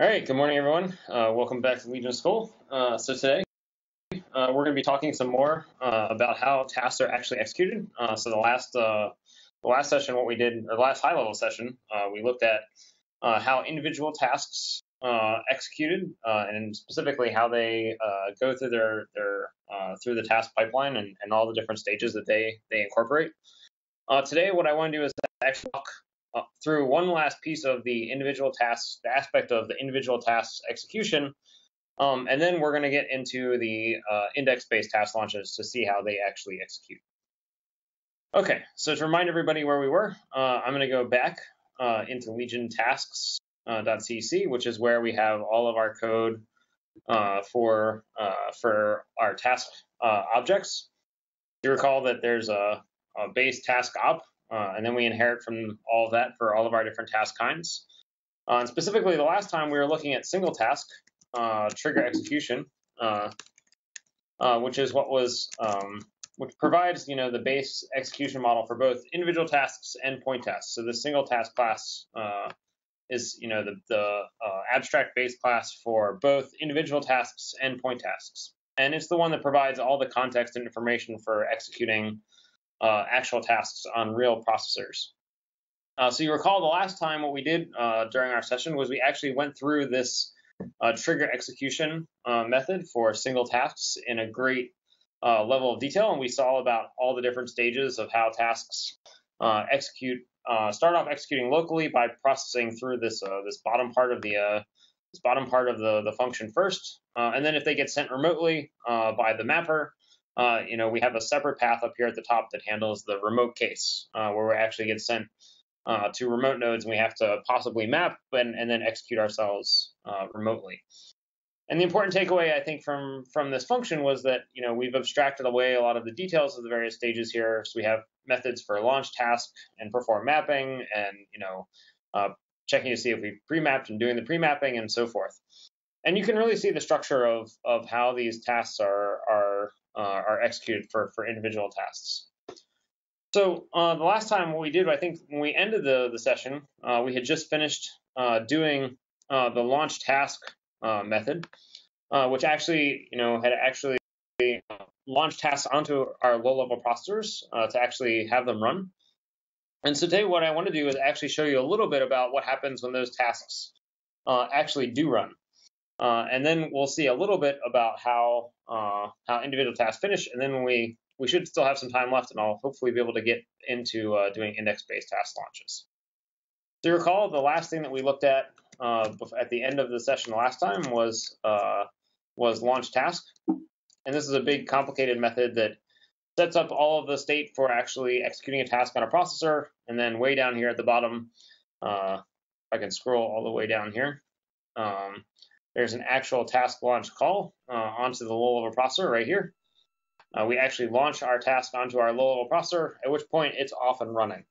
All right, good morning, everyone. Uh, welcome back to Legion School. Uh, so today, uh, we're going to be talking some more uh, about how tasks are actually executed. Uh, so the last uh, the last session, what we did, or the last high-level session, we looked at how individual tasks executed, and specifically how they go through their their through the task pipeline and, and all the different stages that they they incorporate. today, what I want to do is actually talk uh, through one last piece of the individual tasks, the aspect of the individual tasks execution, um, and then we're going to get into the uh, index-based task launches to see how they actually execute. Okay, so to remind everybody where we were, uh, I'm going to go back uh, into legiontasks.cc, which is where we have all of our code uh, for for our task objects. You recall that there's a, a base task op uh, and then we inherit from all of that for all of our different task kinds. Uh, and specifically, the last time we were looking at single task uh, trigger execution, uh, uh, which is what was um, which provides you know the base execution model for both individual tasks and point tasks. So the single task class uh, is you know the, the abstract base class for both individual tasks and point tasks, and it's the one that provides all the context and information for executing uh, actual tasks on real processors. Uh, so you recall the last time what we did uh, during our session was we actually went through this uh, trigger execution uh, method for single tasks in a great uh, level of detail, and we saw about all the different stages of how tasks execute. start off executing locally by processing through this this bottom part of the this bottom part of the, the function first, and then if they get sent remotely by the mapper, uh, you know, we have a separate path up here at the top that handles the remote case, uh, where we actually get sent uh, to remote nodes and we have to possibly map and, and then execute ourselves uh, remotely. And the important takeaway, I think, from from this function was that you know we've abstracted away a lot of the details of the various stages here. So we have methods for launch task and perform mapping, and you know uh, checking to see if we pre-mapped and doing the pre-mapping and so forth. And you can really see the structure of of how these tasks are are are executed for, for individual tasks. So uh, the last time what we did, I think when we ended the, the session, uh, we had just finished uh, doing uh, the launch task uh, method, which actually, you know, had actually launched tasks onto our low-level processors to actually have them run. And so today what I want to do is actually show you a little bit about what happens when those tasks actually do run. Uh, and then we'll see a little bit about how uh, how individual tasks finish, and then we we should still have some time left, and I'll hopefully be able to get into uh, doing index-based task launches. Do you recall the last thing that we looked at uh, at the end of the session last time was uh, was launch task, and this is a big complicated method that sets up all of the state for actually executing a task on a processor, and then way down here at the bottom, uh, I can scroll all the way down here. Um, there's an actual task launch call uh, onto the low-level processor right here. Uh, we actually launch our task onto our low-level processor, at which point it's off and running.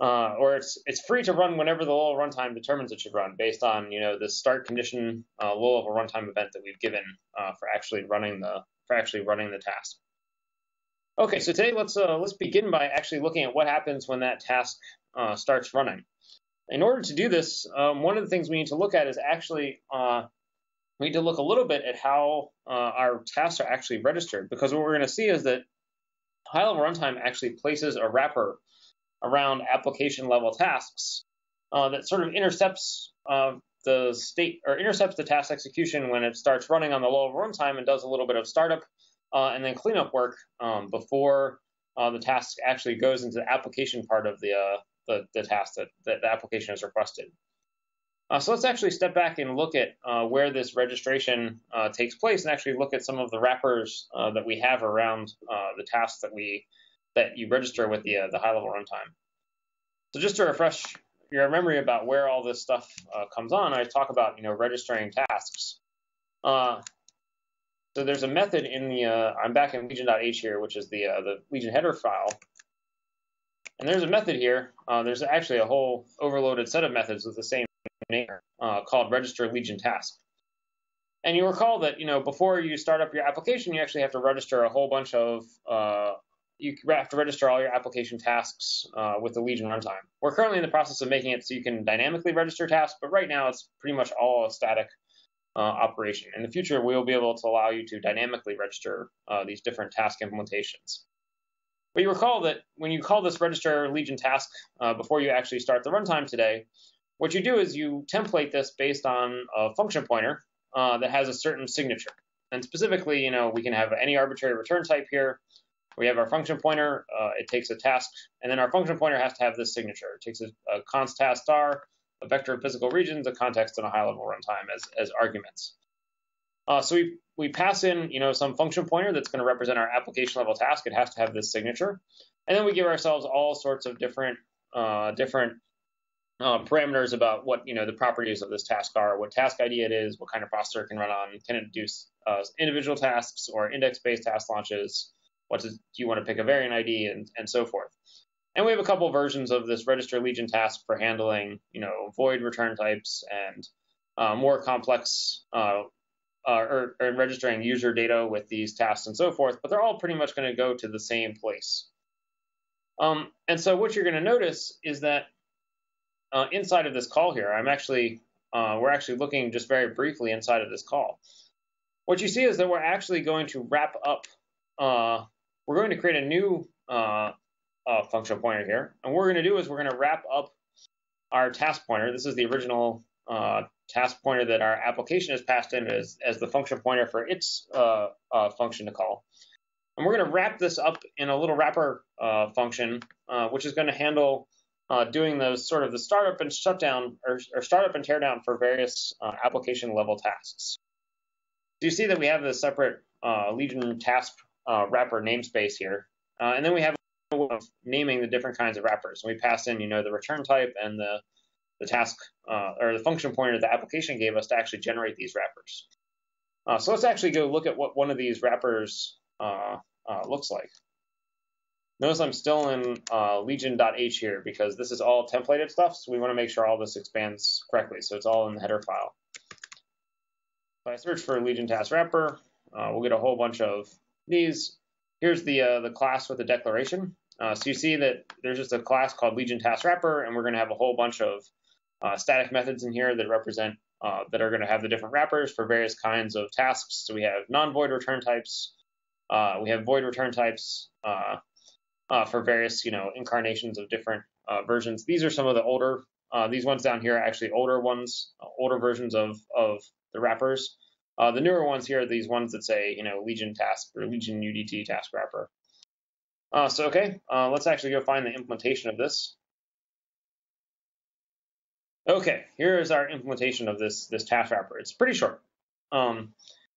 Uh, or it's it's free to run whenever the low-level runtime determines it should run, based on you know the start condition uh, low-level runtime event that we've given uh, for actually running the for actually running the task. Okay, so today let's uh, let's begin by actually looking at what happens when that task starts running. In order to do this, um, one of the things we need to look at is actually uh, we need to look a little bit at how uh, our tasks are actually registered. Because what we're going to see is that high-level runtime actually places a wrapper around application level tasks uh, that sort of intercepts uh, the state or intercepts the task execution when it starts running on the low level runtime and does a little bit of startup uh, and then cleanup work um, before uh, the task actually goes into the application part of the the, the task that, that the application has requested. Uh, so let's actually step back and look at uh, where this registration uh, takes place and actually look at some of the wrappers uh, that we have around uh, the tasks that we that you register with the, uh, the high level runtime. So just to refresh your memory about where all this stuff comes on, I talk about you know registering tasks. so there's a method in the I'm back in legion.h here, which is the the Legion header file and there's a method here. Uh, there's actually a whole overloaded set of methods with the same name uh, called register legion task. And you recall that you know before you start up your application, you actually have to register a whole bunch of uh, you have to register all your application tasks uh, with the Legion runtime. We're currently in the process of making it so you can dynamically register tasks, but right now it's pretty much all a static uh, operation. In the future, we will be able to allow you to dynamically register uh, these different task implementations. But you recall that when you call this register Legion task uh, before you actually start the runtime today, what you do is you template this based on a function pointer uh, that has a certain signature. And specifically, you know, we can have any arbitrary return type here. We have our function pointer. Uh, it takes a task, and then our function pointer has to have this signature. It takes a, a const task star, a vector of physical regions, a context, and a high-level runtime as, as arguments. Uh, so we, we pass in, you know, some function pointer that's going to represent our application level task. It has to have this signature. And then we give ourselves all sorts of different, uh, different uh, parameters about what, you know, the properties of this task are, what task ID it is, what kind of processor it can run on, can it do uh, individual tasks or index-based task launches, what does, do you want to pick a variant ID, and, and so forth. And we have a couple versions of this register legion task for handling, you know, void return types and uh, more complex uh, uh, or, or, registering user data with these tasks and so forth, but they're all pretty much going to go to the same place. Um, and so what you're going to notice is that uh, inside of this call here, I'm actually, uh, we're actually looking just very briefly inside of this call. What you see is that we're actually going to wrap up, uh, we're going to create a new uh, function pointer here. And what we're going to do is we're going to wrap up our task pointer. This is the original uh, task pointer that our application has passed in as, as the function pointer for its uh, uh function to call. And we're going to wrap this up in a little wrapper uh, function, uh, which is going to handle doing those sort of the startup and shutdown or, or startup and teardown for various application level tasks. So you see that we have this separate Legion task wrapper namespace here. and then we have naming the different kinds of wrappers. And we pass in, you know, the return type and the the task uh, or the function pointer the application gave us to actually generate these wrappers. Uh, so let's actually go look at what one of these wrappers uh, uh looks like. Notice I'm still in uh, legion.h here because this is all templated stuff, so we want to make sure all this expands correctly. So it's all in the header file. If I search for legion task wrapper, uh, we'll get a whole bunch of these. Here's the the class with the declaration. So you see that there's just a class called Legion Task Wrapper, and we're going to have a whole bunch of uh, static methods in here that represent uh, that are going to have the different wrappers for various kinds of tasks. So we have non-void return types, uh, we have void return types uh, uh, for various you know incarnations of different versions. These are some of the older. these ones down here are actually older ones, older versions of of the wrappers. the newer ones here are these ones that say you know Legion Task or Legion UDT Task Wrapper. Uh, so, okay, uh, let's actually go find the implementation of this. Okay, here is our implementation of this, this task wrapper. It's pretty short, um,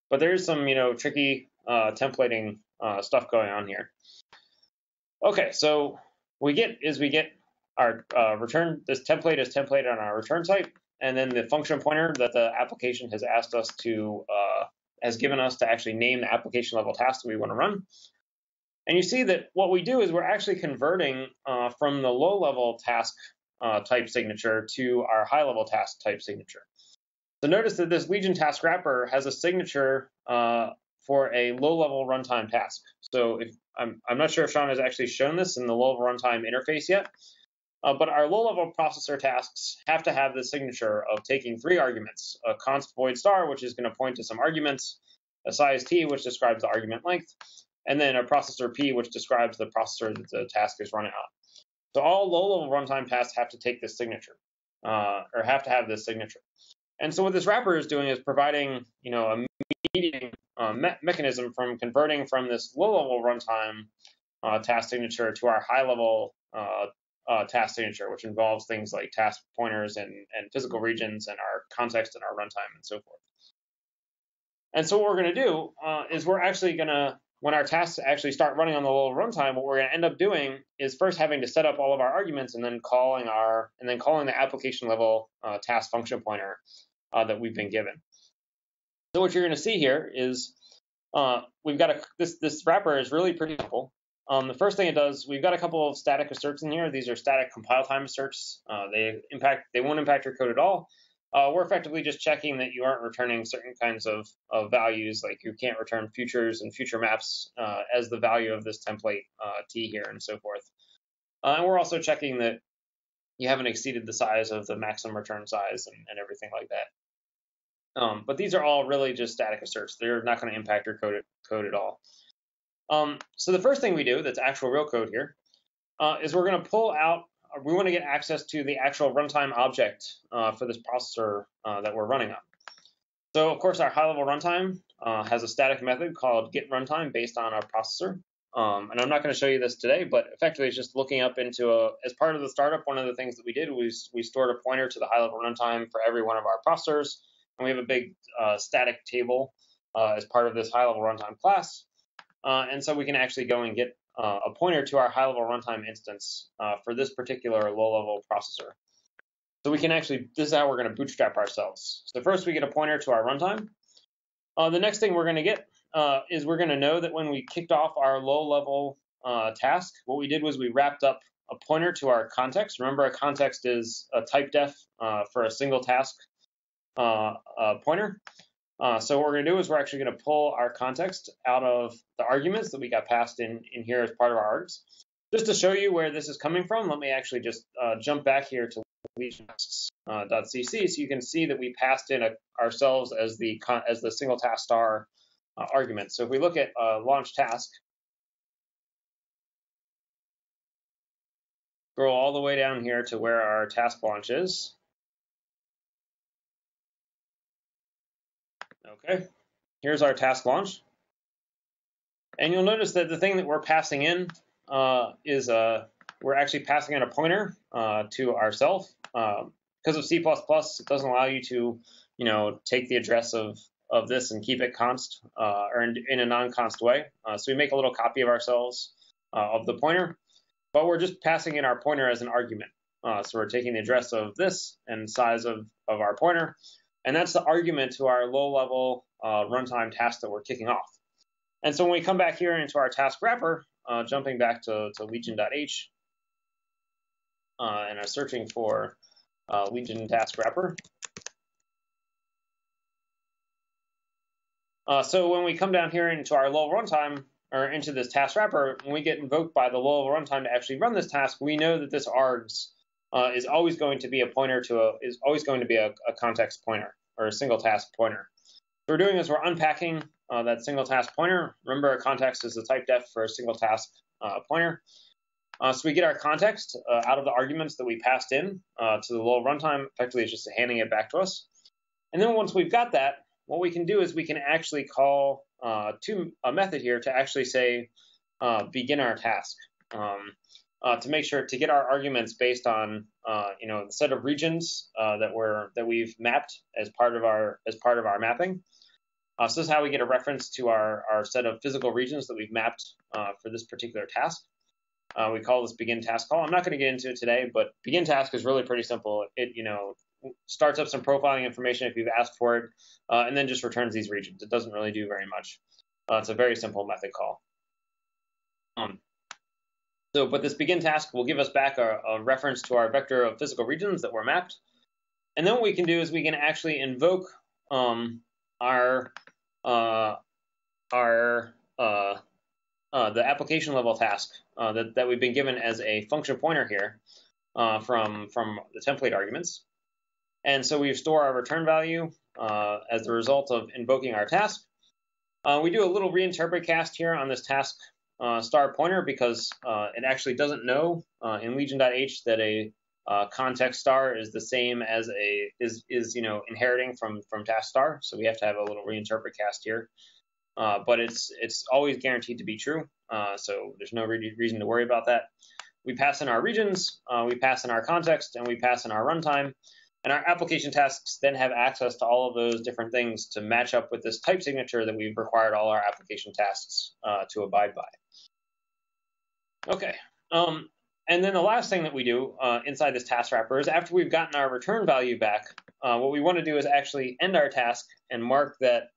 but there is some, you know, tricky uh, templating uh, stuff going on here. Okay, so we get is we get our uh, return, this template is templated on our return type, and then the function pointer that the application has asked us to, uh, has given us to actually name the application level task that we want to run. And you see that what we do is we're actually converting uh, from the low level task uh, type signature to our high level task type signature. So notice that this Legion task wrapper has a signature uh, for a low level runtime task. So if I'm, I'm not sure if Sean has actually shown this in the low level runtime interface yet, uh, but our low level processor tasks have to have the signature of taking three arguments, a const void star, which is going to point to some arguments, a size t, which describes the argument length, and then a processor P, which describes the processor that the task is running on. So all low-level runtime tasks have to take this signature, uh, or have to have this signature. And so what this wrapper is doing is providing, you know, a mediating uh, me mechanism from converting from this low-level runtime uh, task signature to our high-level uh, uh, task signature, which involves things like task pointers and, and physical regions and our context and our runtime and so forth. And so what we're going to do uh, is we're actually going to when our tasks actually start running on the low runtime, what we're going to end up doing is first having to set up all of our arguments and then calling our and then calling the application level uh, task function pointer uh, that we've been given. So what you're going to see here is uh, we've got a this this wrapper is really pretty simple. Um, the first thing it does, we've got a couple of static asserts in here. These are static compile time asserts. Uh, they impact they won't impact your code at all. Uh, we're effectively just checking that you aren't returning certain kinds of, of values, like you can't return futures and future maps uh, as the value of this template uh, t here and so forth. Uh, and we're also checking that you haven't exceeded the size of the maximum return size and, and everything like that. Um, but these are all really just static asserts. They're not going to impact your code, code at all. Um, so the first thing we do, that's actual real code here, uh, is we're going to pull out we want to get access to the actual runtime object uh, for this processor uh, that we're running on. So of course, our high-level runtime uh, has a static method called get runtime based on our processor. Um, and I'm not going to show you this today, but effectively it's just looking up into a, as part of the startup, one of the things that we did was we stored a pointer to the high-level runtime for every one of our processors. And we have a big uh, static table uh, as part of this high-level runtime class. Uh, and so we can actually go and get uh, a pointer to our high-level runtime instance uh, for this particular low-level processor. So we can actually, this is how we're going to bootstrap ourselves. So first we get a pointer to our runtime. Uh, the next thing we're going to get uh, is we're going to know that when we kicked off our low-level uh, task, what we did was we wrapped up a pointer to our context. Remember, a context is a type def uh, for a single task pointer. Uh, so what we're going to do is we're actually going to pull our context out of the arguments that we got passed in, in here as part of our args. Just to show you where this is coming from, let me actually just uh, jump back here to legion.cc so you can see that we passed in a, ourselves as the as the single task star uh, argument. So if we look at uh, launch task, scroll all the way down here to where our task launch is. Okay, here's our task launch. And you'll notice that the thing that we're passing in uh, is uh, we're actually passing in a pointer uh, to ourself. Um, because of C++, it doesn't allow you to, you know, take the address of, of this and keep it const uh, or in, in, a non-const way. Uh, so we make a little copy of ourselves uh, of the pointer, but we're just passing in our pointer as an argument. so we're taking the address of this and size of, of our pointer, and that's the argument to our low-level uh, runtime task that we're kicking off. And so when we come back here into our task wrapper, uh, jumping back to, to legion.h, uh, and are searching for uh, legion task wrapper. Uh, so when we come down here into our low runtime, or into this task wrapper, when we get invoked by the low runtime to actually run this task, we know that this args uh, is always going to be a pointer to a is always going to be a, a context pointer or a single task pointer. So we're doing is we're unpacking uh, that single task pointer. Remember, a context is the type def for a single task uh, pointer. Uh, so we get our context uh, out of the arguments that we passed in uh, to the low runtime. Effectively, it's just handing it back to us. And then once we've got that, what we can do is we can actually call to a method here to actually say begin our task. Um, uh, to make sure to get our arguments based on uh, you know the set of regions uh, that we're that we've mapped as part of our as part of our mapping. Uh, so this is how we get a reference to our, our set of physical regions that we've mapped uh, for this particular task. Uh, we call this begin task call. I'm not going to get into it today, but begin task is really pretty simple. It you know starts up some profiling information if you've asked for it, and then just returns these regions. It doesn't really do very much. it's a very simple method call. Um, so, but this begin task will give us back a, a, reference to our vector of physical regions that were mapped. And then what we can do is we can actually invoke um, our uh, our uh, uh, the application level task uh, that, that we've been given as a function pointer here uh, from from the template arguments. And so we store our return value uh, as the result of invoking our task. we do a little reinterpret cast here on this task uh, star pointer because uh, it actually doesn't know uh, in legion.h that a uh, context star is the same as a is is you know inheriting from from task star. So we have to have a little reinterpret cast here. Uh, but it's it's always guaranteed to be true. Uh, so there's no re reason to worry about that. We pass in our regions, we pass in our context, and we pass in our runtime. And our application tasks then have access to all of those different things to match up with this type signature that we've required all our application tasks uh, to abide by. Okay. Um, and then the last thing that we do uh, inside this task wrapper is after we've gotten our return value back, uh, what we want to do is actually end our task and mark that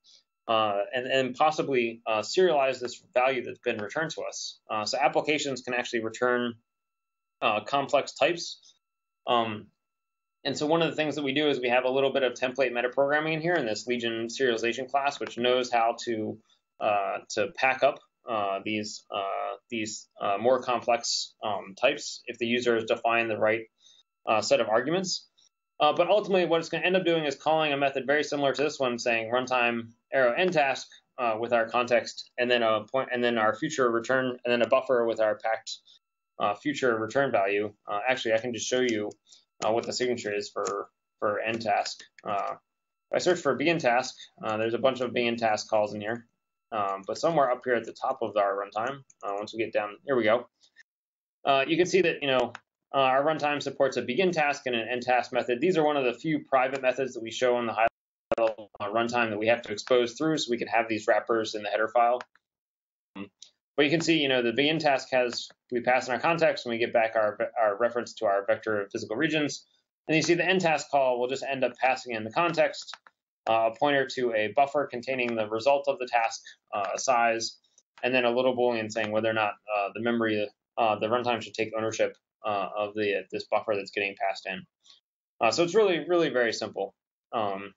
uh, and, and, possibly uh, serialize this value that's been returned to us. Uh, so applications can actually return uh, complex types. Um, And so one of the things that we do is we have a little bit of template metaprogramming in here in this Legion serialization class, which knows how to uh, to pack up uh, these uh, these uh, more complex um, types if the user has defined the right uh, set of arguments. Uh, but ultimately, what it's going to end up doing is calling a method very similar to this one, saying runtime arrow end task with our context, and then a point, and then our future return, and then a buffer with our packed future return value. actually, I can just show you uh, what the signature is for for end task. Uh, if I search for begin task, uh, there's a bunch of begin task calls in here, um, but somewhere up here at the top of our runtime, uh, once we get down, here we go. Uh, you can see that you know uh, our runtime supports a begin task and an end task method. These are one of the few private methods that we show on the high level runtime that we have to expose through, so we can have these wrappers in the header file. But you can see, you know, the begin task has, we pass in our context and we get back our, our reference to our vector of physical regions. And you see the end task call will just end up passing in the context uh, a pointer to a buffer containing the result of the task uh, size, and then a little boolean saying whether or not uh, the memory, uh, the runtime should take ownership uh, of the this buffer that's getting passed in. Uh, so it's really, really very simple. Um,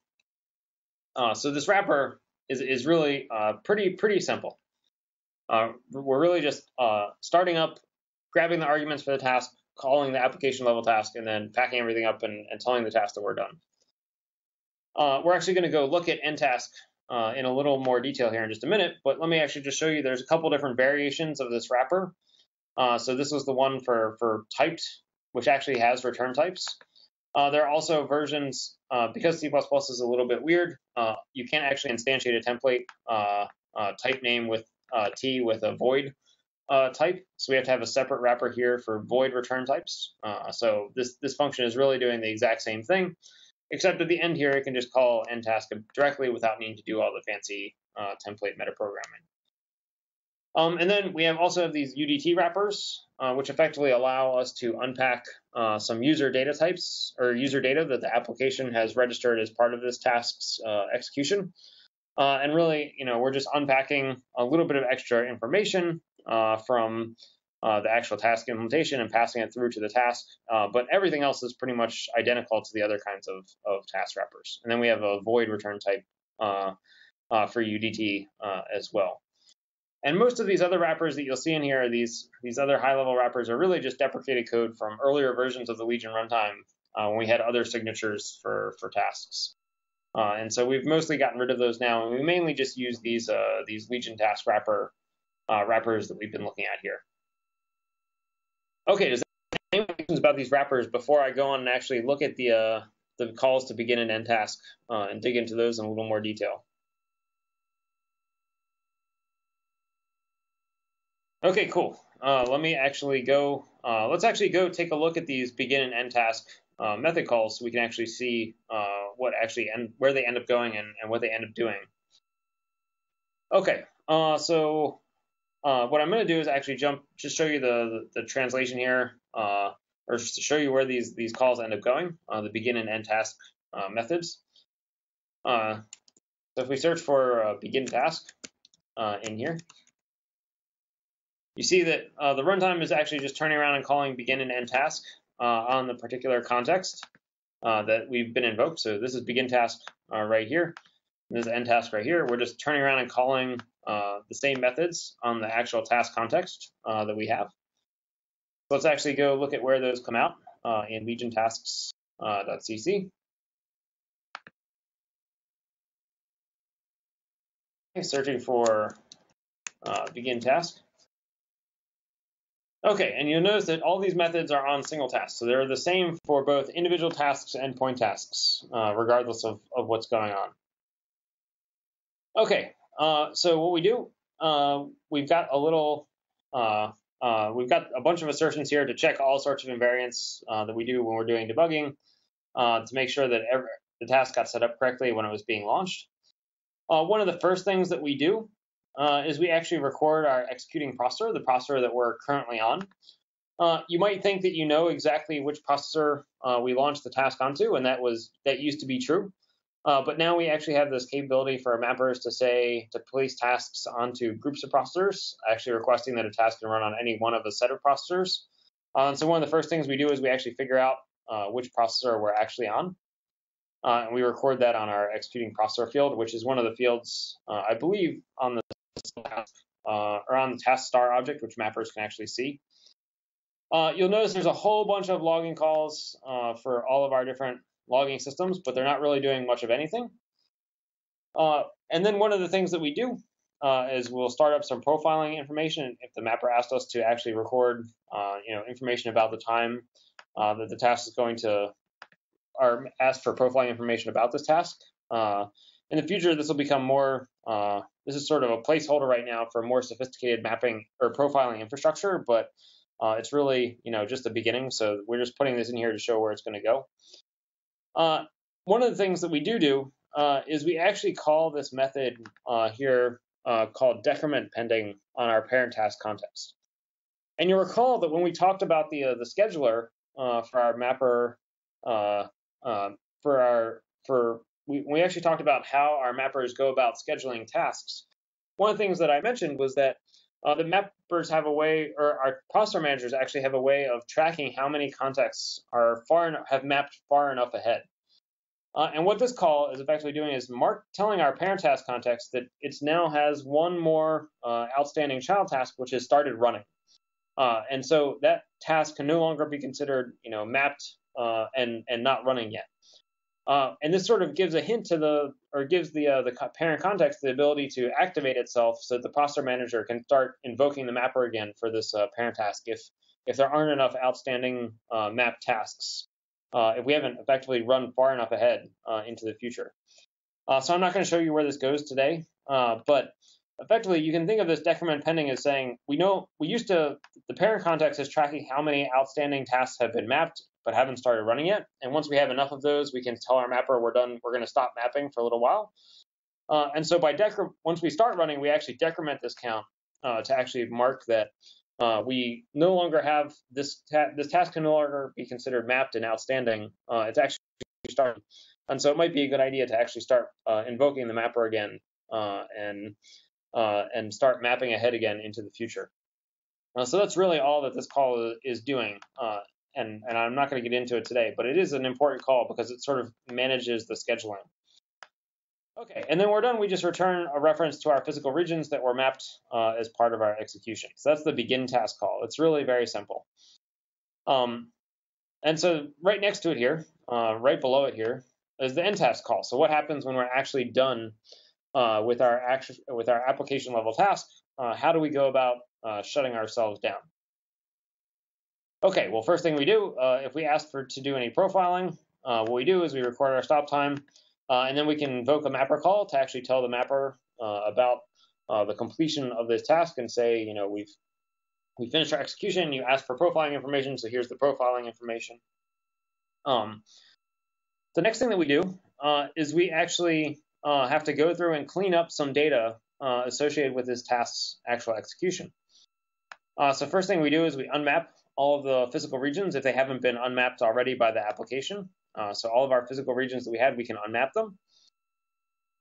so this wrapper is, is really pretty, pretty simple. Uh, we're really just uh, starting up, grabbing the arguments for the task, calling the application level task, and then packing everything up and, and telling the task that we're done. Uh, we're actually going to go look at end task uh, in a little more detail here in just a minute, but let me actually just show you there's a couple different variations of this wrapper. Uh, so this was the one for, for typed, which actually has return types. Uh, there are also versions, because C++ is a little bit weird, you can't actually instantiate a template type name with uh, T with a void uh, type. So we have to have a separate wrapper here for void return types. Uh, so this, this function is really doing the exact same thing, except at the end here, it can just call end task directly without needing to do all the fancy uh, template metaprogramming. Um, and then we have also have these UDT wrappers, uh, which effectively allow us to unpack uh, some user data types or user data that the application has registered as part of this task's uh, execution. Uh, and really, you know, we're just unpacking a little bit of extra information uh, from uh, the actual task implementation and passing it through to the task. Uh, but everything else is pretty much identical to the other kinds of, of task wrappers. And then we have a void return type uh, uh, for UDT as well. And most of these other wrappers that you'll see in here, these these other high-level wrappers, are really just deprecated code from earlier versions of the Legion runtime when we had other signatures for for tasks. Uh, and so we've mostly gotten rid of those now, and we mainly just use these uh, these Legion task wrapper uh, wrappers that we've been looking at here. Okay, does any questions about these wrappers before I go on and actually look at the uh, the calls to begin and end task uh, and dig into those in a little more detail? Okay, cool. Uh, let me actually go. let's actually go take a look at these begin and end task uh, method calls so we can actually see uh, what actually and where they end up going and, and what they end up doing. Okay, uh, so uh, what I'm going to do is actually jump, just show you the, the, the translation here, uh, or just to show you where these, these calls end up going, uh, the begin and end task methods. so if we search for begin task in here, you see that the runtime is actually just turning around and calling begin and end task on the particular context uh, that we've been invoked. So this is begin task uh, right here. This is end task right here. We're just turning around and calling the same methods on the actual task context that we have. So let's actually go look at where those come out in Legion tasks.cc. Okay, searching for uh, begin task. Okay, and you'll notice that all these methods are on single tasks. So they're the same for both individual tasks and point tasks, uh, regardless of, of what's going on. Okay, uh, so what we do, uh, we've got a little, uh, uh, we've got a bunch of assertions here to check all sorts of invariants uh, that we do when we're doing debugging to make sure that every, the task got set up correctly when it was being launched. one of the first things that we do uh, is we actually record our executing processor, the processor that we're currently on. Uh, you might think that you know exactly which processor uh, we launched the task onto, and that was that used to be true. Uh, but now we actually have this capability for our mappers to say to place tasks onto groups of processors, actually requesting that a task can run on any one of a set of processors. Uh, so one of the first things we do is we actually figure out uh, which processor we're actually on. Uh, and we record that on our executing processor field, which is one of the fields, uh, I believe, on the uh, or on the task star object, which mappers can actually see. Uh, you'll notice there's a whole bunch of logging calls uh, for all of our different logging systems, but they're not really doing much of anything. and then one of the things that we do is we'll start up some profiling information if the mapper asked us to actually record, you know, information about the time that the task is going to are asked for profiling information about this task. Uh, in the future, this will become more, uh, this is sort of a placeholder right now for more sophisticated mapping or profiling infrastructure, but uh, it's really, you know, just the beginning. So we're just putting this in here to show where it's going to go. Uh, one of the things that we do do uh, is we actually call this method uh, here called decrement pending on our parent task context. And you'll recall that when we talked about the the scheduler for our mapper for our for we, we actually talked about how our mappers go about scheduling tasks. One of the things that I mentioned was that uh, the mappers have a way, or our processor managers actually have a way of tracking how many contexts are far en- have mapped far enough ahead. Uh, and what this call is effectively doing is mark telling our parent task context that it now has one more uh, outstanding child task which has started running. Uh, and so that task can no longer be considered, you know, mapped uh, and and not running yet. Uh, and this sort of gives a hint to the or gives the uh, the parent context the ability to activate itself so that the processor manager can start invoking the mapper again for this uh, parent task if if there aren't enough outstanding uh, map tasks uh, if we haven't effectively run far enough ahead into the future. so I'm not going to show you where this goes today, but effectively you can think of this decrement pending as saying we know we used to the parent context is tracking how many outstanding tasks have been mapped but haven't started running yet. And once we have enough of those, we can tell our mapper we're done. We're going to stop mapping for a little while. Uh, and so by decre- once we start running, we actually decrement this count uh, to actually mark that uh, we no longer have this ta- this task can no longer be considered mapped and outstanding. Uh, it's actually started. And so it might be a good idea to actually start uh, invoking the mapper again uh, and and start mapping ahead again into the future. so that's really all that this call is doing and, and I'm not going to get into it today, but it is an important call because it sort of manages the scheduling. Okay, and then we're done. We just return a reference to our physical regions that were mapped uh, as part of our execution. So that's the begin task call. It's really very simple. Um, and so right next to it here, uh, right below it here, is the end task call. So what happens when we're actually done uh, with our with our application level task? Uh, how do we go about uh, shutting ourselves down? Okay, well, first thing we do, uh, if we ask for to do any profiling, uh, what we do is we record our stop time, uh, and then we can invoke a mapper call to actually tell the mapper uh, about uh, the completion of this task and say, you know, we've we finished our execution. You asked for profiling information, so here's the profiling information. Um, the next thing that we do uh, is we actually have to go through and clean up some data associated with this task's actual execution. so first thing we do is we unmap all of the physical regions if they haven't been unmapped already by the application. Uh, so all of our physical regions that we had, we can unmap them.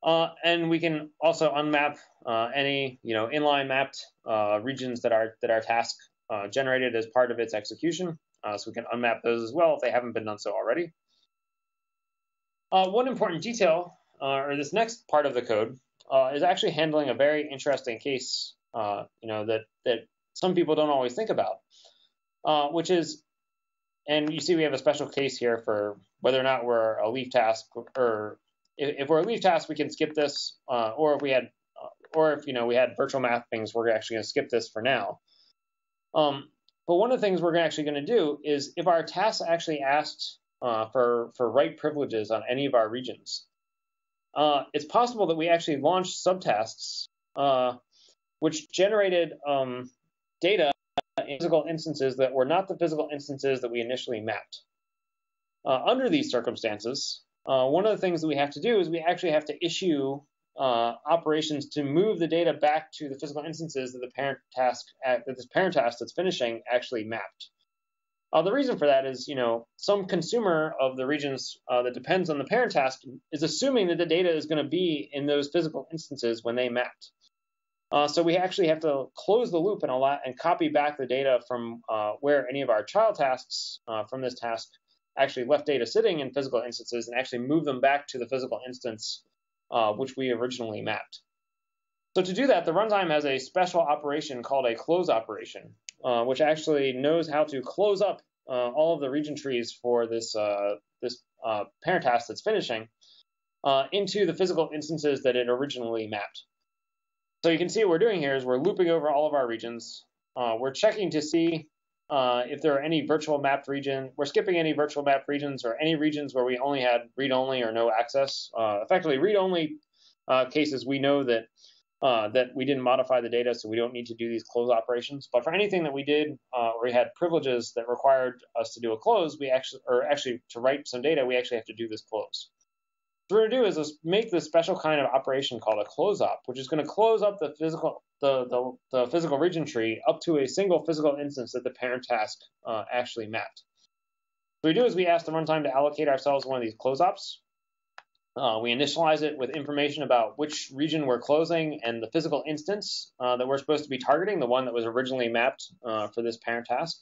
Uh, and we can also unmap uh, any you know inline mapped uh, regions that are that our task uh, generated as part of its execution. Uh, so we can unmap those as well if they haven't been done so already. one important detail, or this next part of the code, is actually handling a very interesting case. you know that that some people don't always think about uh, which is, and you see we have a special case here for whether or not we're a leaf task, or if, if we're a leaf task, we can skip this, uh, or if we had, uh, or if you know we had virtual mapped things, we're actually going to skip this for now. Um, but one of the things we're actually going to do is if our task actually asked uh, for for write privileges on any of our regions, uh, it's possible that we actually launched subtasks uh, which generated um, data physical instances that were not the physical instances that we initially mapped. Uh, under these circumstances, uh, one of the things that we have to do is we actually have to issue uh, operations to move the data back to the physical instances that the parent task that this parent task that's finishing actually mapped. Uh, the reason for that is, you know, some consumer of the regions uh, that depends on the parent task is assuming that the data is going to be in those physical instances when they mapped. Uh, so we actually have to close the loop and, allow, and copy back the data from uh, where any of our child tasks uh, from this task actually left data sitting in physical instances and actually move them back to the physical instance uh, which we originally mapped. So to do that, the runtime has a special operation called a close operation, uh, which actually knows how to close up uh, all of the region trees for this this parent task that's finishing into the physical instances that it originally mapped. So you can see what we're doing here is we're looping over all of our regions. we're checking to see if there are any virtual mapped region. We're skipping any virtual mapped regions or any regions where we only had read-only or no access. effectively, read-only cases, we know that uh, that we didn't modify the data, so we don't need to do these close operations. But for anything that we did, uh, or we had privileges that required us to do a close, we actually, or actually to write some data, we actually have to do this close. So what we're going to do is make this special kind of operation called a close op, which is going to close up the physical the, the, the physical region tree up to a single physical instance that the parent task uh, actually mapped. What we do is we ask the runtime to allocate ourselves one of these close ops. Uh, we initialize it with information about which region we're closing and the physical instance uh, that we're supposed to be targeting, the one that was originally mapped uh, for this parent task.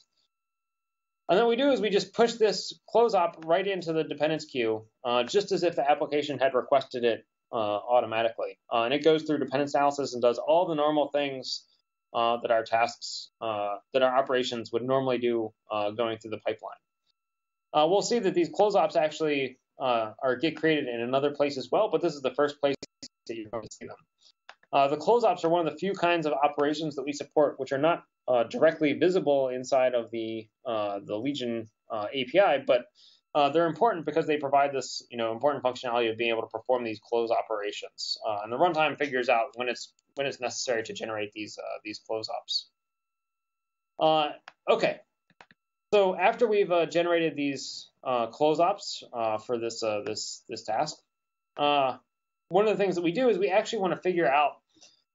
And then we do is we just push this close op right into the dependence queue, uh, just as if the application had requested it uh, automatically. Uh, and it goes through dependence analysis and does all the normal things that our tasks, that our operations would normally do going through the pipeline. we'll see that these close ops actually uh, or get created in another place as well, but this is the first place that you're going to see them. Uh, the close ops are one of the few kinds of operations that we support which are not uh, directly visible inside of the uh, the Legion uh, API, but uh, they're important because they provide this you know important functionality of being able to perform these close operations. and the runtime figures out when it's when it's necessary to generate these these close ops. okay, so after we've generated these close ops for this this this task. One of the things that we do is we actually want to figure out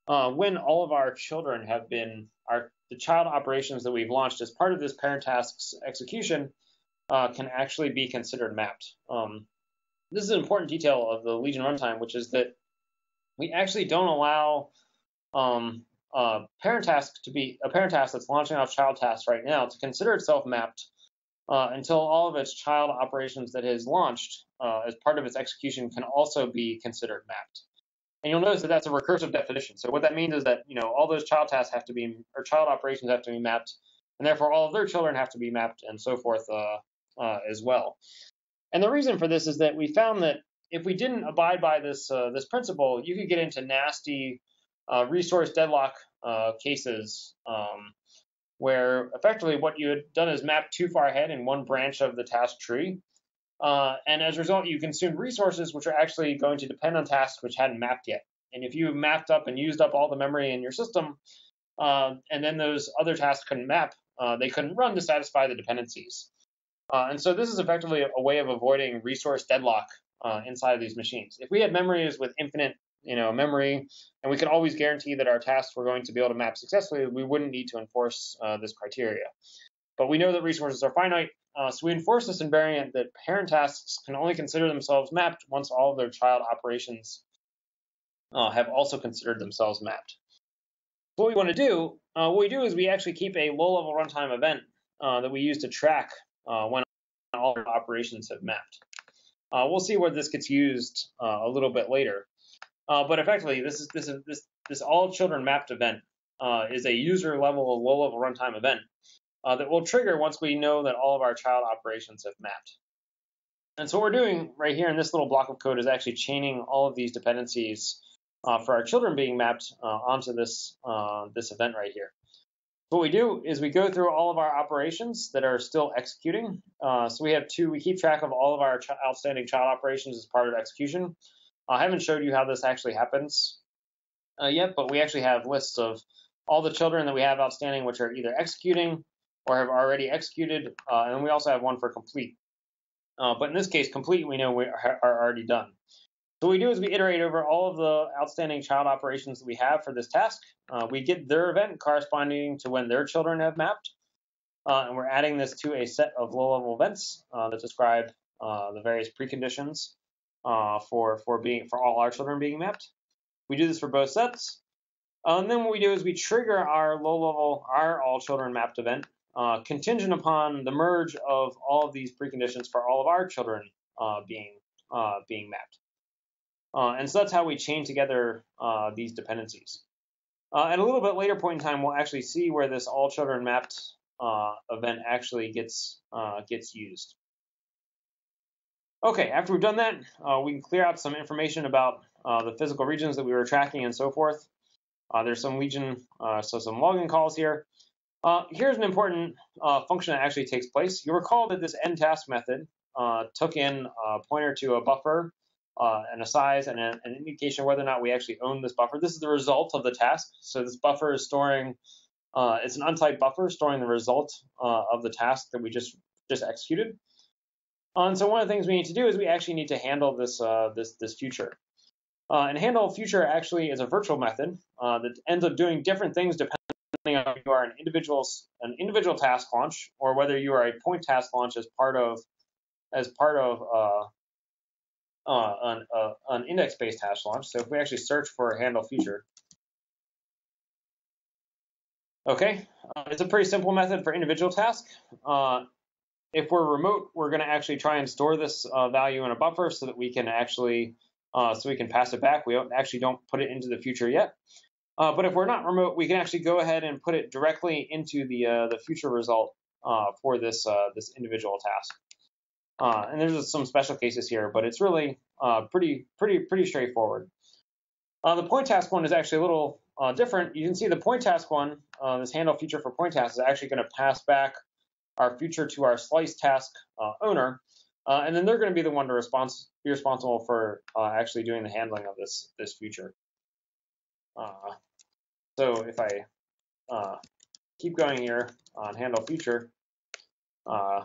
uh, when all of our children have been our the child operations that we've launched as part of this parent task's execution uh, can actually be considered mapped. Um, this is an important detail of the Legion runtime, which is that we actually don't allow um, parent task to be a parent task that's launching off child tasks right now to consider itself mapped uh, until all of its child operations that that is launched uh, as part of its execution can also be considered mapped. And you'll notice that that's a recursive definition. So what that means is that you know all those child tasks have to be or child operations have to be mapped, and therefore all of their children have to be mapped and so forth uh, uh as well. And the reason for this is that we found that if we didn't abide by this uh, this principle, you could get into nasty uh, resource deadlock cases um, where effectively what you had done is map too far ahead in one branch of the task tree. Uh, and as a result, you consumed resources which are actually going to depend on tasks which hadn't mapped yet. And if you mapped up and used up all the memory in your system, uh, and then those other tasks couldn't map, uh, they couldn't run to satisfy the dependencies. Uh, and so this is effectively a, a, way of avoiding resource deadlock uh, inside of these machines. If we had memories with infinite you know, memory, and we could always guarantee that our tasks were going to be able to map successfully, we wouldn't need to enforce uh, this criteria. But we know that resources are finite, uh, so we enforce this invariant that parent tasks can only consider themselves mapped once all of their child operations uh, have also considered themselves mapped. What we want to do, uh, what we do is we actually keep a low-level runtime event uh, that we use to track uh, when all operations have mapped. we'll see where this gets used a little bit later. Uh, but effectively, this is this is this this all children mapped event uh, is a user level, low level runtime event uh, that will trigger once we know that all of our child operations have mapped. And so what we're doing right here in this little block of code is actually chaining all of these dependencies uh, for our children being mapped uh, onto this uh, this event right here. What we do is we go through all of our operations that are still executing. so we have two. We keep track of all of our ch outstanding child operations as part of execution. I haven't showed you how this actually happens uh, yet, but we actually have lists of all the children that we have outstanding, which are either executing or have already executed, uh, and we also have one for complete. Uh, but in this case, complete we know we are, already done. So what we do is we iterate over all of the outstanding child operations that we have for this task. Uh, we get their event corresponding to when their children have mapped, uh, and we're adding this to a set of low-level events uh, that describe the various preconditions uh, for for being for all our children being mapped. We do this for both sets. Uh, and then what we do is we trigger our low level, our all children mapped event uh, contingent upon the merge of all of these preconditions for all of our children uh, being uh, being mapped. Uh, and so that's how we chain together uh, these dependencies. Uh, at a little bit later point in time, we'll actually see where this all children mapped event actually gets gets used. Okay, after we've done that, we can clear out some information about the physical regions that we were tracking and so forth. there's some region, so some logging calls here. Uh, here's an important uh, function that actually takes place. You recall that this end task method uh, took in a pointer to a buffer uh, and a size and a, an indication of whether or not we actually own this buffer. This is the result of the task. So this buffer is storing, uh, it's an untyped buffer storing the result uh, of the task that we just just executed. and so one of the things we need to do is we actually need to handle this this this future. and handle future actually is a virtual method that ends up doing different things depending depending on you are an individual an individual task launch or whether you are a point task launch as part of as part of uh, uh, an, uh, an index-based task launch. So if we actually search for handle future, okay, uh, it's a pretty simple method for individual task. Uh, if we're remote, we're going to actually try and store this uh, value in a buffer so that we can actually so we can pass it back. We don't, actually don't put it into the future yet. Uh, but if we're not remote, we can actually go ahead and put it directly into the uh, the future result uh, for this uh, this individual task. Uh, and there's some special cases here, but it's really uh, pretty pretty pretty straightforward. the point task one is actually a little different. You can see the point task one, this handle future for point task, is actually going to pass back our future to our slice task owner, and then they're going to be the one to be responsible for actually doing the handling of this this future. Uh, so if I uh, keep going here on handle future, uh,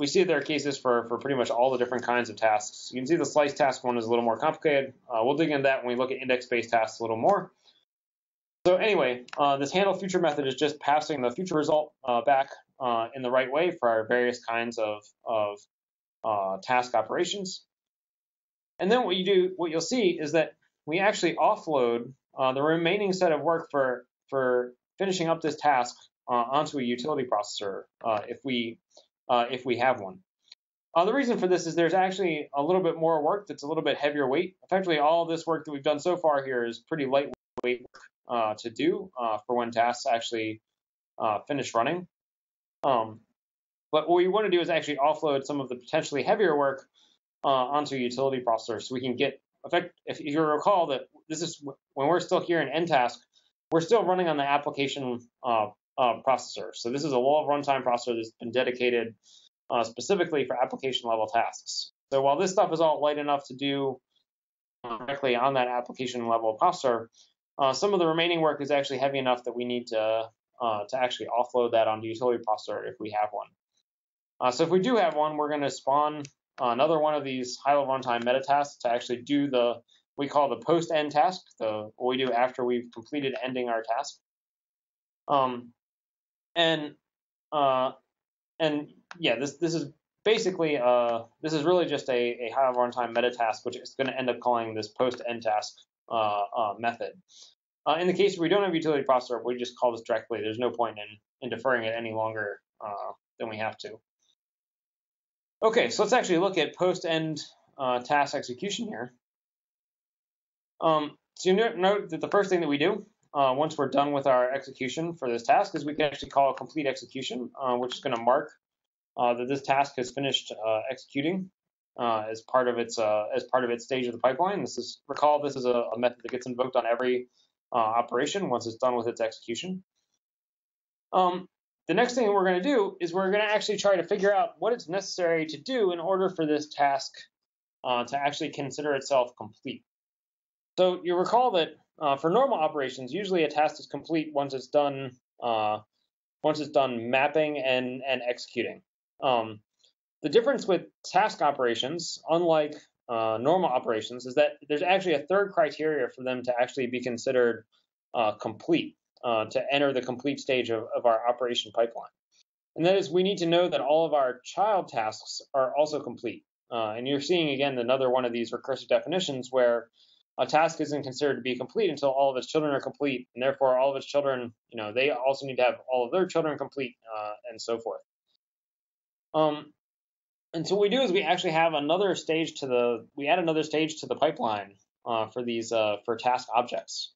we see there are cases for, for pretty much all the different kinds of tasks. You can see the slice task one is a little more complicated. Uh, we'll dig into that when we look at index-based tasks a little more. So anyway, uh, this handle future method is just passing the future result uh, back in the right way for our various kinds of, of task operations. And then what you do, what you'll see is that we actually offload uh, the remaining set of work for, for finishing up this task uh, onto a utility processor uh, if, we, uh, if we have one. Uh, the reason for this is there's actually a little bit more work that's a little bit heavier weight. Effectively, all this work that we've done so far here is pretty lightweight uh, to do for when tasks actually finish running. Um, but what we want to do is actually offload some of the potentially heavier work onto a utility processor so we can get effect, if you recall that this is when we're still here in end task, we're still running on the application uh, uh, processor. So this is a low runtime processor that's been dedicated uh, specifically for application level tasks. So while this stuff is all light enough to do directly on that application level processor, uh, some of the remaining work is actually heavy enough that we need to uh, to actually offload that onto utility processor if we have one. Uh, so if we do have one, we're going to spawn another one of these high-level runtime meta tasks to actually do the we call the post-end task, the what we do after we've completed ending our task. Um, and uh, and yeah, this this is basically uh, this is really just a, a high-level runtime meta task, which is going to end up calling this post-end task uh, uh, method. Uh, in the case we don't have utility processor, we just call this directly. There's no point in, in deferring it any longer uh, than we have to. Okay, so let's actually look at post-end uh, task execution here. Um, so you note that the first thing that we do uh, once we're done with our execution for this task is we can actually call a complete execution, uh, which is going to mark uh, that this task has finished uh, executing uh, as part of its as part of its stage of the pipeline. This is recall this is a, a method that gets invoked on every operation once it's done with its execution. Um, the next thing we're going to do is we're going to actually try to figure out what it's necessary to do in order for this task uh, to actually consider itself complete. So you recall that uh, for normal operations, usually a task is complete once it's done uh, once it's done mapping and and executing. Um, the difference with task operations, unlike uh, normal operations, is that there's actually a third criteria for them to actually be considered uh, complete uh, to enter the complete stage of, of our operation pipeline. And that is we need to know that all of our child tasks are also complete. Uh, and you're seeing again another one of these recursive definitions where a task isn't considered to be complete until all of its children are complete, and therefore all of its children, you know, they also need to have all of their children complete, uh, and so forth. Um, and so what we do is we actually have another stage to the, we add another stage to the pipeline uh, for these uh, for task objects,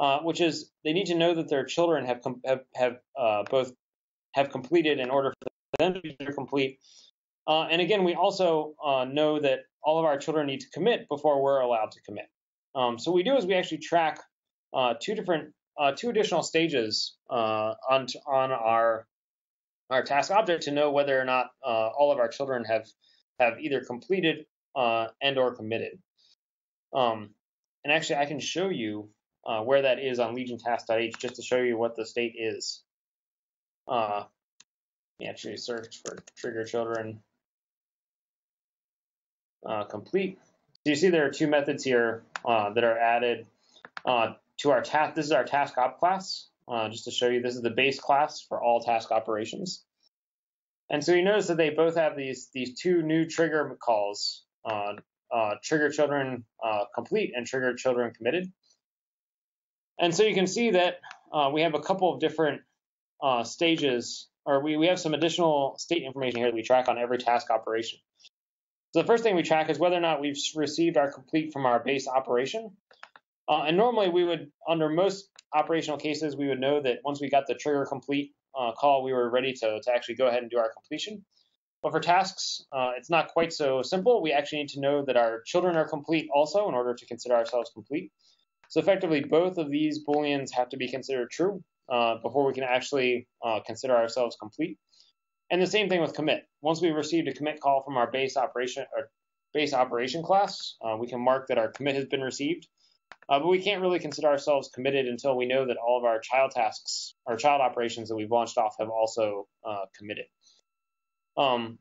uh, which is they need to know that their children have have have uh, both have completed in order for them to be complete. Uh, and again, we also uh, know that all of our children need to commit before we're allowed to commit. Um, so what we do is we actually track two different two additional stages on on our our task object to know whether or not all of our children have have either completed and or committed. Um, and actually, I can show you uh, where that is on legiontask.h just to show you what the state is. Uh, actually search for trigger children uh, complete. So you see there are two methods here uh, that are added uh, to our task. This is our task op class. Uh, just to show you, this is the base class for all task operations. And so you notice that they both have these these two new trigger calls, uh, trigger children complete and trigger children committed. And so you can see that uh, we have a couple of different uh, stages, or we, we have some additional state information here that we track on every task operation. So the first thing we track is whether or not we've received our complete from our base operation. Uh, and normally we would, under most operational cases, we would know that once we got the trigger complete uh, call, we were ready to, to actually go ahead and do our completion. But for tasks, uh, it's not quite so simple. We actually need to know that our children are complete also in order to consider ourselves complete. So effectively, both of these booleans have to be considered true uh, before we can actually uh, consider ourselves complete. And the same thing with commit. Once we've received a commit call from our base operation or base operation class, uh, we can mark that our commit has been received. Uh, but we can't really consider ourselves committed until we know that all of our child tasks, our child operations that we've launched off have also uh, committed. Um,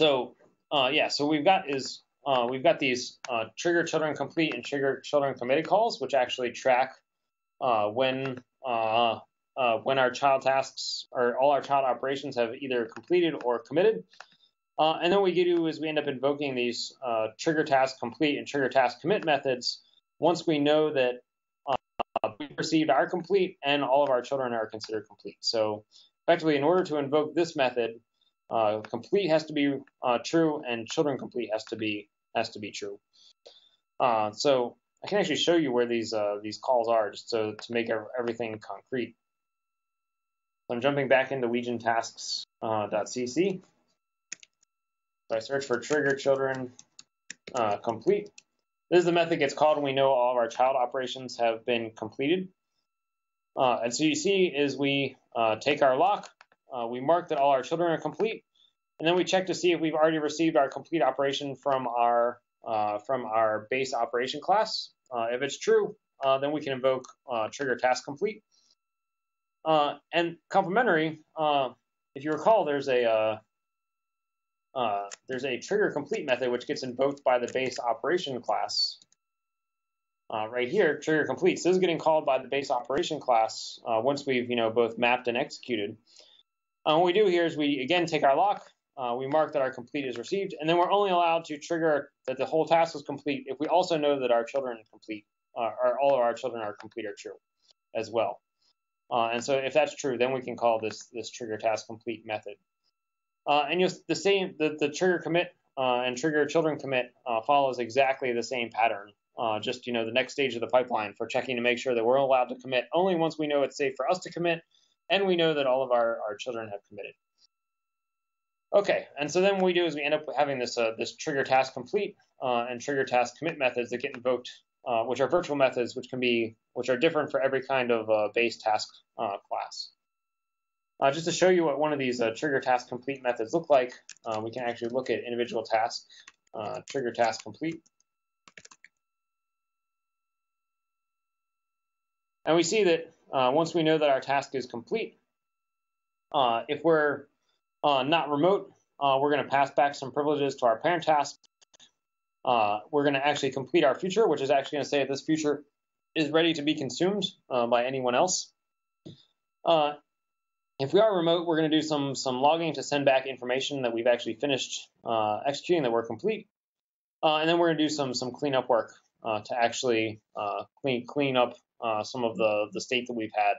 so uh, yeah, so we've got is uh, we've got these uh, trigger children complete and trigger children committed calls, which actually track uh, when uh, uh, when our child tasks or all our child operations have either completed or committed. and then what we do is we end up invoking these trigger task complete and trigger task commit methods once we know that we received our complete and all of our children are considered complete. So effectively, in order to invoke this method, uh, complete has to be uh, true, and children complete has to be has to be true. Uh, so I can actually show you where these uh, these calls are, just to to make everything concrete. So I'm jumping back into Legion tasks.cc. Uh, so I search for trigger children uh, complete. This is the method gets called when we know all of our child operations have been completed. and so you see is we take our lock, uh, we mark that all our children are complete, and then we check to see if we've already received our complete operation from our uh, from our base operation class. Uh, if it's true, uh, then we can invoke uh, trigger task complete. Uh, and complementary, if you recall, there's a there's a trigger complete method which gets invoked by the base operation class. right here, trigger complete. So this is getting called by the base operation class once we've you know both mapped and executed. Uh, what we do here is we, again, take our lock, uh, we mark that our complete is received, and then we're only allowed to trigger that the whole task is complete if we also know that our children are complete, uh, or all of our children are complete or true as well. Uh, and so if that's true, then we can call this this trigger task complete method. Uh, and you'll the same the, the trigger commit uh, and trigger children commit follows exactly the same pattern. just you know the next stage of the pipeline for checking to make sure that we're allowed to commit only once we know it's safe for us to commit and we know that all of our, our children have committed. Okay, and so then what we do is we end up having this uh, this trigger task complete uh, and trigger task commit methods that get invoked, uh, which are virtual methods, which can be which are different for every kind of uh, base task uh, class. Uh, just to show you what one of these trigger task complete methods look like, we can actually look at individual task trigger task complete. And we see that once we know that our task is complete, if we're uh, not remote, uh, we're going to pass back some privileges to our parent task. Uh, we're going to actually complete our future, which is actually going to say that this future is ready to be consumed uh, by anyone else. if we are remote, we're going to do some some logging to send back information that we've actually finished executing, that we're complete. and then we're going to do some some cleanup work uh, to actually uh, clean clean up uh, some of the the state that we've had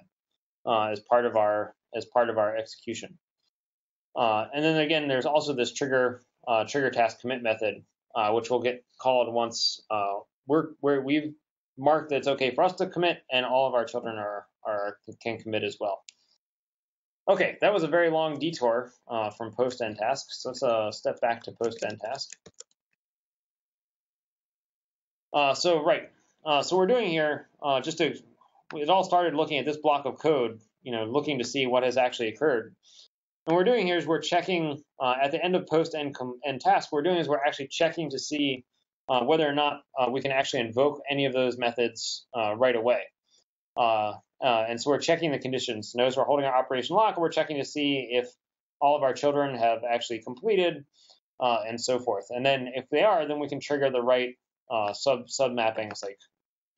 uh, as part of our as part of our execution. And then again, there's also this trigger trigger task commit method, which will get called once we're where we've marked that it's okay for us to commit, and all of our children are are can commit as well. Okay, that was a very long detour uh, from post end task. So let's uh, step back to post end task. Uh, so right, uh, so we're doing here uh, just to it all started looking at this block of code, you know, looking to see what has actually occurred. And what we're doing here is we're checking uh, at the end of post end, end task. What we're doing is we're actually checking to see whether or not we can actually invoke any of those methods right away. Uh, and so we're checking the conditions. Notice we're holding our operation lock, and we're checking to see if all of our children have actually completed uh, and so forth. And then if they are, then we can trigger the right uh, sub sub mappings like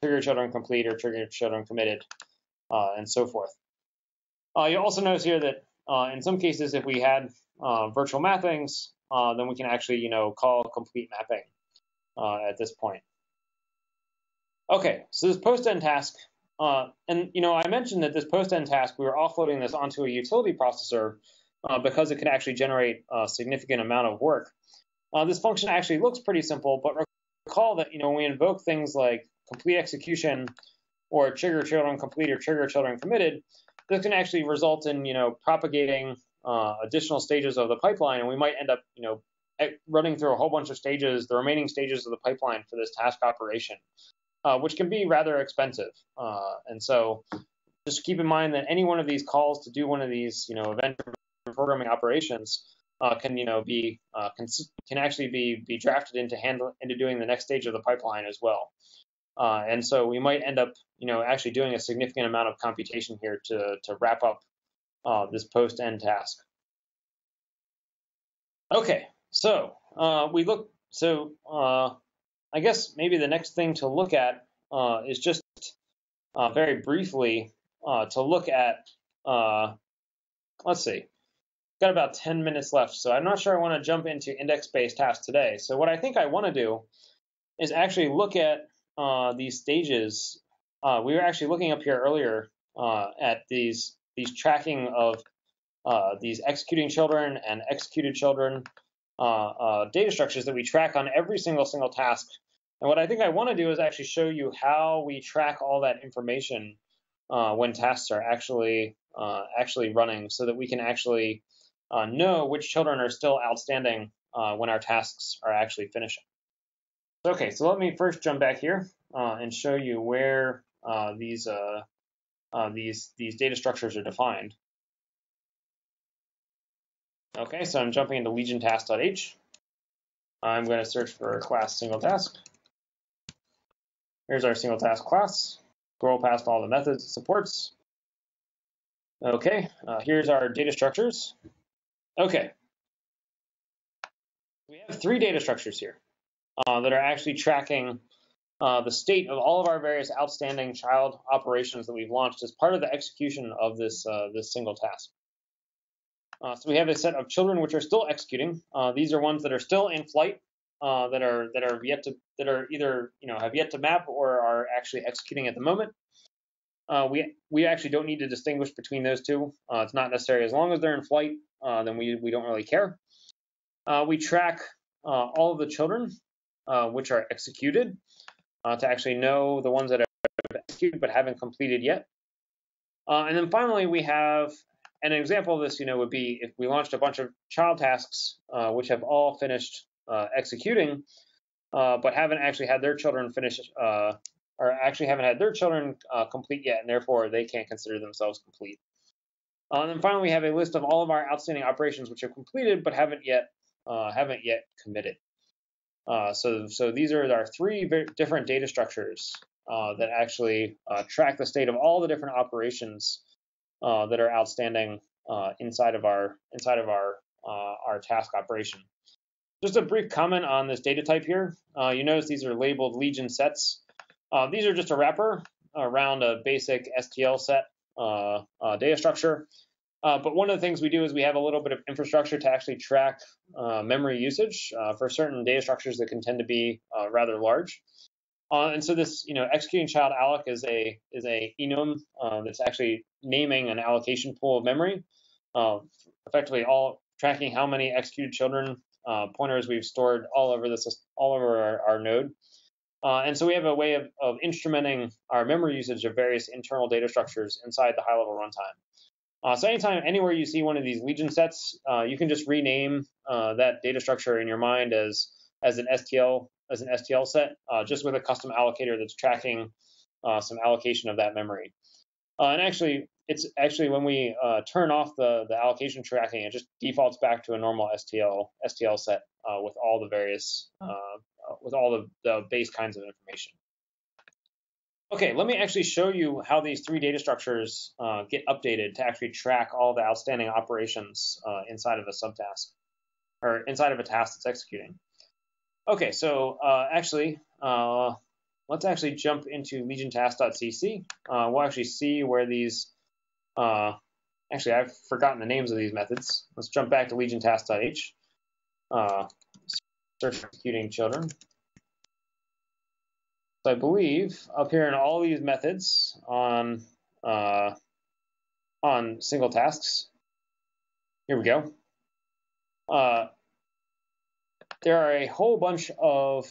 trigger children complete or trigger children committed uh, and so forth. Uh, you also notice here that uh, in some cases, if we had virtual mappings, then we can actually, you know, call complete mapping at this point. Okay, so this post-end task uh, and you know, I mentioned that this post-end task, we were offloading this onto a utility processor uh, because it could actually generate a significant amount of work. Uh, this function actually looks pretty simple, but recall that you know when we invoke things like complete execution or trigger children complete or trigger children committed, this can actually result in you know propagating uh, additional stages of the pipeline, and we might end up you know running through a whole bunch of stages, the remaining stages of the pipeline for this task operation uh, which can be rather expensive. Uh, and so just keep in mind that any one of these calls to do one of these, you know, event programming operations uh, can, you know, be uh, can, can actually be be drafted into handle into doing the next stage of the pipeline as well. Uh, and so we might end up, you know, actually doing a significant amount of computation here to to wrap up uh, this post end task. Okay, so we look so I guess maybe the next thing to look at uh, is just uh, very briefly uh, to look at, uh, let's see, got about 10 minutes left, so I'm not sure I want to jump into index-based tasks today. So what I think I want to do is actually look at uh, these stages. Uh, we were actually looking up here earlier at these these tracking of these executing children and executed children uh, uh, data structures that we track on every single single task. And what I think I want to do is actually show you how we track all that information uh, when tasks are actually uh, actually running, so that we can actually uh, know which children are still outstanding uh, when our tasks are actually finishing. Okay, so let me first jump back here uh, and show you where uh, these uh, these these data structures are defined. Okay, so I'm jumping into legion task.h. I'm going to search for class single task. Here's our single task class. Scroll past all the methods it supports. Okay, uh, here's our data structures. Okay, we have three data structures here uh, that are actually tracking uh, the state of all of our various outstanding child operations that we've launched as part of the execution of this, uh, this single task. Uh, so we have a set of children which are still executing. These are ones that are still in flight, that are that are yet to that are either you know have yet to map or are actually executing at the moment. Uh, we we actually don't need to distinguish between those two. Uh, it's not necessary as long as they're in flight, uh, then we we don't really care. we track all of the children which are executed to actually know the ones that are executed but haven't completed yet. and then finally, we have an example of this, you know, would be if we launched a bunch of child tasks uh, which have all finished uh, executing, uh, but haven't actually had their children finish, uh, or actually haven't had their children uh, complete yet, and therefore they can't consider themselves complete. Uh, and then finally, we have a list of all of our outstanding operations which are completed but haven't yet haven't yet committed. So, so these are our three different data structures that actually track the state of all the different operations uh, that are outstanding uh, inside of our inside of our uh, our task operation. Just a brief comment on this data type here. Uh, you notice these are labeled Legion sets. Uh, these are just a wrapper around a basic STL set data structure. But one of the things we do is we have a little bit of infrastructure to actually track memory usage for certain data structures that can tend to be rather large. Uh, and so this, you know, executing child alloc is a is a enum uh, that's actually naming an allocation pool of memory, uh, effectively all tracking how many executed children uh, pointers we've stored all over this all over our, our node. Uh, and so we have a way of, of instrumenting our memory usage of various internal data structures inside the high-level runtime. Uh, so anytime, anywhere you see one of these Legion sets, uh, you can just rename uh, that data structure in your mind as as an STL as an STL set, uh, just with a custom allocator that's tracking uh, some allocation of that memory. Uh, and actually, it's actually when we turn off the the allocation tracking, it just defaults back to a normal STL STL set with all the various with all the, the base kinds of information. Okay, let me actually show you how these three data structures uh, get updated to actually track all the outstanding operations uh, inside of a subtask or inside of a task that's executing. Okay, so uh, actually, uh, let's actually jump into legiontask.cc. Uh, we'll actually see where these, uh, actually, I've forgotten the names of these methods. Let's jump back to legiontask.h. search executing children. So I believe up here in all these methods on uh, on single tasks, here we go. Uh, there are a whole bunch of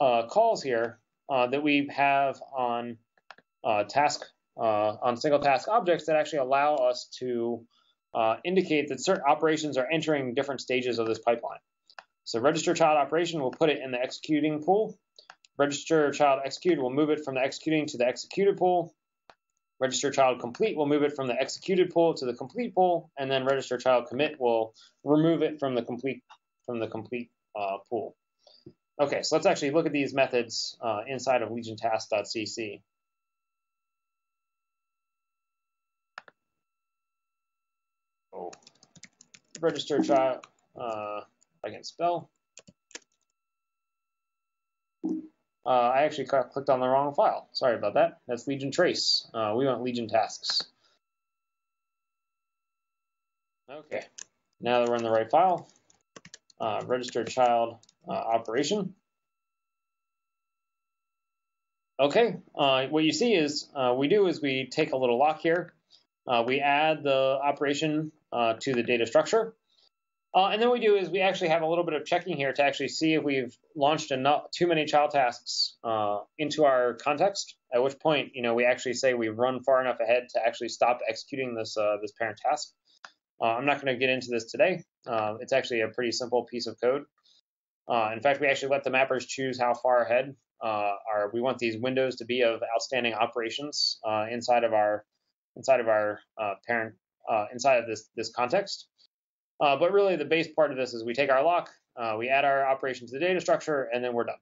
uh, calls here uh, that we have on uh, task uh, on single task objects that actually allow us to indicate that certain operations are entering different stages of this pipeline. So register child operation we'll put it in the executing pool Register child execute will move it from the executing to the executed pool. Register child complete will move it from the executed pool to the complete pool, and then register child commit will remove it from the complete from the complete uh, pool. Okay, so let's actually look at these methods uh, inside of legiontask.cc. Oh, register child, uh, I can spell. Uh, I actually clicked on the wrong file. Sorry about that. That's Legion Trace. Uh, we want Legion Tasks. Okay, now that we're in the right file, uh, register child uh, operation. Okay, uh, what you see is uh, we do is we take a little lock here. we add the operation to the data structure. Uh, and then we do is we actually have a little bit of checking here to actually see if we've launched enough too many child tasks uh, into our context. At which point, you know, we actually say we've run far enough ahead to actually stop executing this uh, this parent task. Uh, I'm not going to get into this today. Uh, it's actually a pretty simple piece of code. Uh, in fact, we actually let the mappers choose how far ahead our we want these windows to be of outstanding operations inside of our inside of our parent inside of this this context. Uh, but really, the base part of this is we take our lock, uh, we add our operation to the data structure, and then we're done.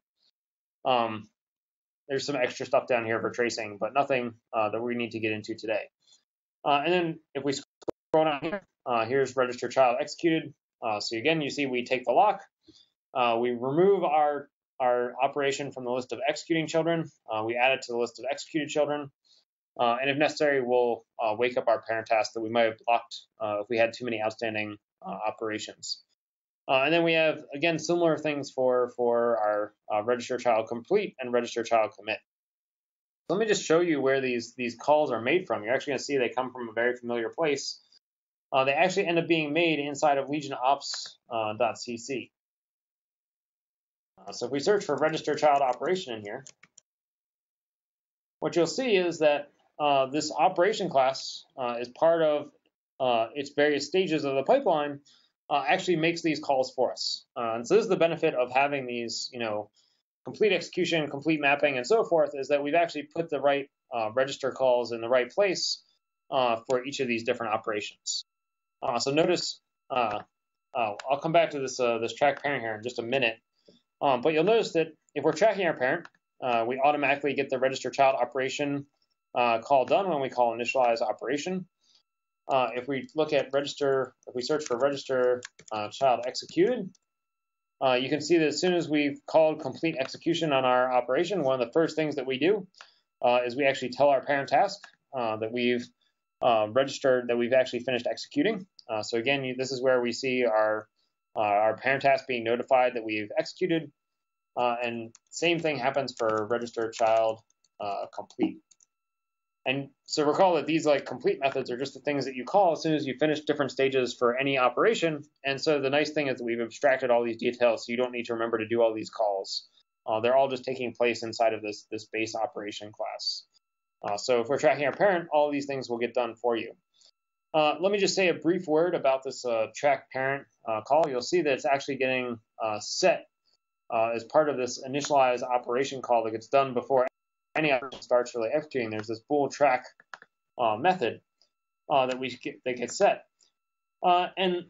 Um, there's some extra stuff down here for tracing, but nothing uh, that we need to get into today. Uh, and then if we scroll down here, uh, here's register child executed. Uh, so again, you see we take the lock, we remove our our operation from the list of executing children, we add it to the list of executed children, and if necessary, we'll wake up our parent task that we might have blocked if we had too many outstanding uh, operations. Uh, and then we have, again, similar things for, for our uh, register child complete and register child commit. So let me just show you where these, these calls are made from. You're actually going to see they come from a very familiar place. Uh, they actually end up being made inside of legionops.cc. Uh, so if we search for register child operation in here, what you'll see is that uh, this operation class uh, is part of uh, its various stages of the pipeline uh, actually makes these calls for us. Uh, and so this is the benefit of having these, you know, complete execution, complete mapping, and so forth, is that we've actually put the right uh, register calls in the right place uh, for each of these different operations. Uh, so notice, I'll come back to this this track parent here in just a minute, um, but you'll notice that if we're tracking our parent, we automatically get the register child operation call done when we call initialize operation. Uh, if we look at register, if we search for register uh, child executed, uh, you can see that as soon as we've called complete execution on our operation, one of the first things that we do uh, is we actually tell our parent task uh, that we've uh, registered, that we've actually finished executing. so again, you, this is where we see our our parent task being notified that we've executed. Uh, and same thing happens for register child uh, complete. And so recall that these like complete methods are just the things that you call as soon as you finish different stages for any operation. And so the nice thing is that we've abstracted all these details so you don't need to remember to do all these calls. Uh, they're all just taking place inside of this, this base operation class. Uh, so if we're tracking our parent, all these things will get done for you. Uh, let me just say a brief word about this uh, track parent uh, call. You'll see that it's actually getting uh, set as part of this initialize operation call that gets done before any operation starts really executing. There's this bool track method that we get, that gets set. and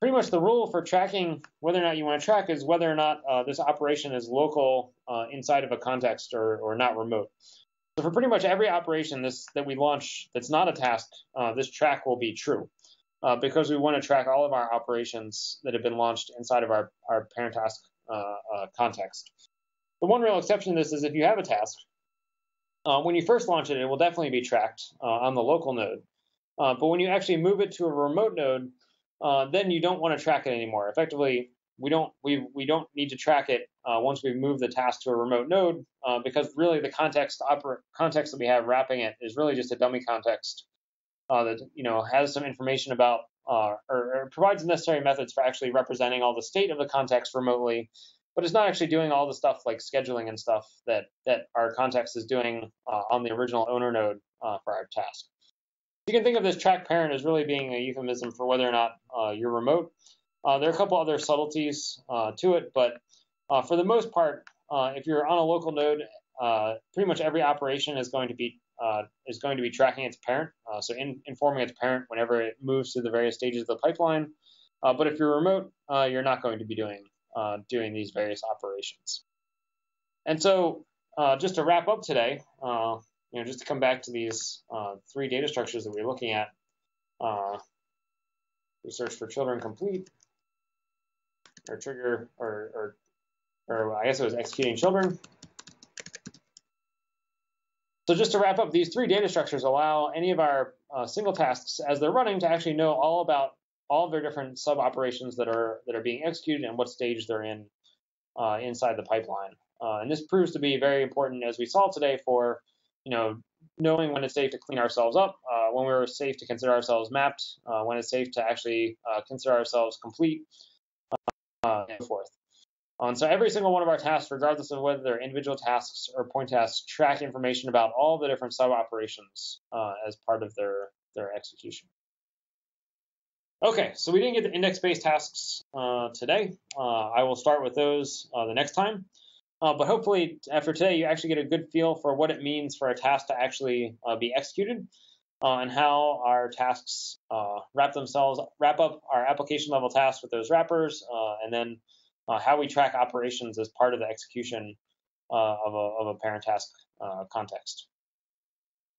pretty much the rule for tracking whether or not you want to track is whether or not this operation is local inside of a context or, or not remote. So for pretty much every operation this, that we launch that's not a task, uh, this track will be true uh, because we want to track all of our operations that have been launched inside of our, our parent task uh, uh context. The one real exception to this is if you have a task, uh, when you first launch it, it will definitely be tracked uh, on the local node. but when you actually move it to a remote node, then you don't want to track it anymore. Effectively, we don't we we don't need to track it uh, once we've moved the task to a remote node uh, because really the context oper- context that we have wrapping it is really just a dummy context uh, that you know has some information about uh, or, or, provides the necessary methods for actually representing all the state of the context remotely, but it's not actually doing all the stuff like scheduling and stuff that that our context is doing uh, on the original owner node uh, for our task. You can think of this track parent as really being a euphemism for whether or not you're remote. Uh, there are a couple other subtleties uh, to it, but uh, for the most part, uh, if you're on a local node, uh, pretty much every operation is going to be uh, is going to be tracking its parent, so in, informing its parent whenever it moves through the various stages of the pipeline. but if you're remote, you're not going to be doing Uh, doing these various operations. And so, uh, just to wrap up today, uh, you know, just to come back to these three data structures that we're looking at, research for children complete, or trigger, or, or, or I guess it was executing children. So just to wrap up, these three data structures allow any of our uh, single tasks as they're running to actually know all about all of their different sub operations that are that are being executed and what stage they're in uh, inside the pipeline. Uh, and this proves to be very important, as we saw today, for you know knowing when it's safe to clean ourselves up, uh, when we're safe to consider ourselves mapped, uh, when it's safe to actually uh, consider ourselves complete, uh, and so forth. Um, so every single one of our tasks, regardless of whether they're individual tasks or point tasks, track information about all the different sub operations as part of their, their execution. Okay, so we didn't get the index-based tasks uh, today. Uh, I will start with those uh, the next time. Uh, but hopefully, after today, you actually get a good feel for what it means for a task to actually be executed uh, and how our tasks uh, wrap themselves, wrap up our application level tasks with those wrappers, uh, and then uh, how we track operations as part of the execution uh, of a, of, a, parent task uh, context.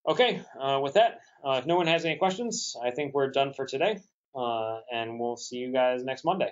Okay, with that, if no one has any questions, I think we're done for today, Uh, and we'll see you guys next Monday.